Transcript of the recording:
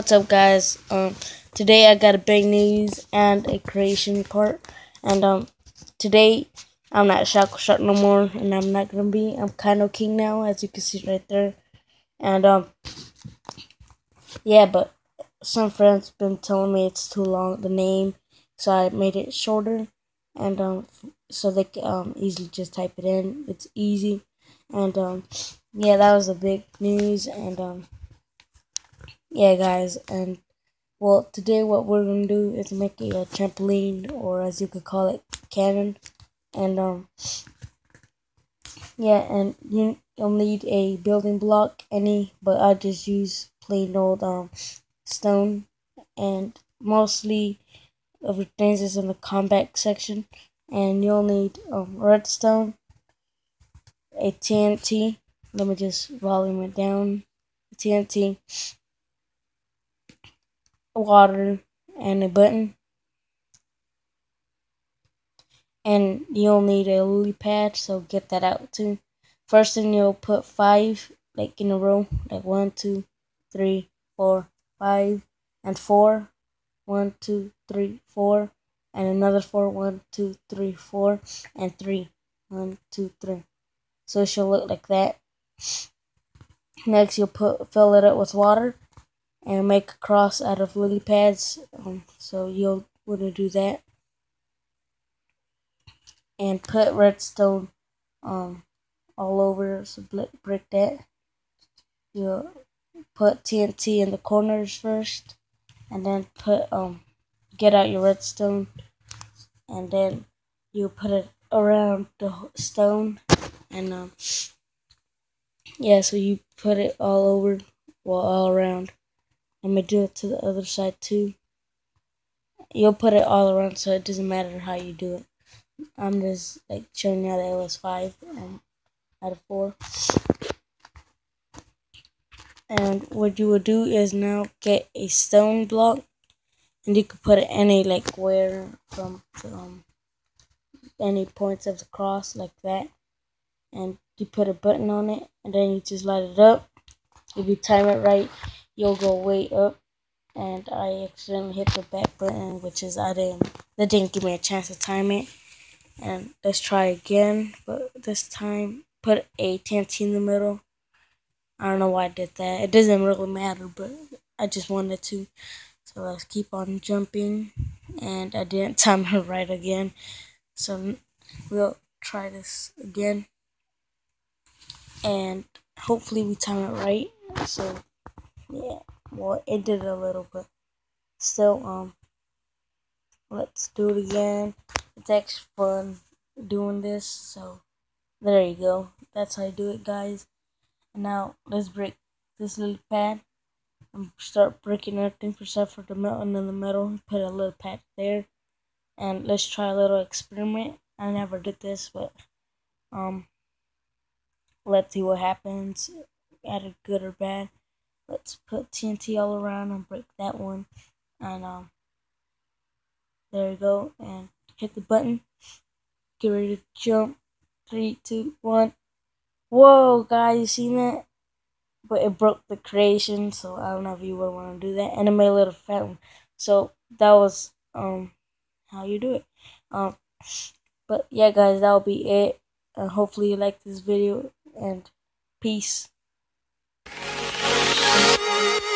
What's up, guys? Um, today I got a big news and a creation part, and um, today I'm not Shackle Shark no more, and I'm not gonna be. I'm kinoking now, as you can see right there, and um, yeah, but some friends been telling me it's too long the name, so I made it shorter, and um, so they can um easily just type it in. It's easy, and um, yeah, that was a big news, and um yeah guys and well today what we're gonna do is make a, trampoline or as you could call it cannon and um yeah and you you'll need a building block any but i just use plain old um stone and mostly things is in the combat section and you'll need um, redstone a tnt let me just volume it down tnt water and a button. And you'll need a lily pad, so get that out too. First thing you'll put five like in a row, like one, two, three, four, five, and four. One, two, three, four, and another four. One, two, three, four, and three. One, two, three. So it should look like that. Next, you'll put fill it up with water and make a cross out of lily pads. Um, so you'll want to do that. And put redstone um, all over, so break that. You'll put TNT in the corners first, and then put um, get out your redstone, and then you put it around the stone, and um, yeah, so you put it all over, well, all around. Let me do it to the other side too. You'll put it all around so it doesn't matter how you do it. I'm just like showing you that it was five and out of four. And what you will do is now get a stone block and you could put it any like where from um, any points of the cross like that and you put a button on it and then you just light it up if you time it right you'll go way up. And I accidentally hit the back button, which is I didn't, that didn't give me a chance to time it. And let's try again, but this time put a TNT in the middle. I don't know why I did that. It doesn't really matter, but I just wanted to. So let's keep on jumping. And I didn't time it right again. So we'll try this again. And hopefully we time it right. So yeah, well, it did a little, bit. So, um, let's do it again. It's actually fun doing this, so there you go. That's how you do it, guys. And now let's break this lily pad and start breaking everything for stuff for the mountain in the middle. Put a lily pad there, and let's try a little experiment. I never did this, but um, let's see what happens. Added good or bad let's put TNT all around and break that one. And um, there you go. And hit the button. Get ready to jump. Three, two, one. Whoa, guys, you seen that? But it broke the creation, so I don't know if you would want to do that. And it made a little fountain. So that was um how you do it. Um, but yeah, guys, that'll be it. And hopefully you like this video. And peace. Música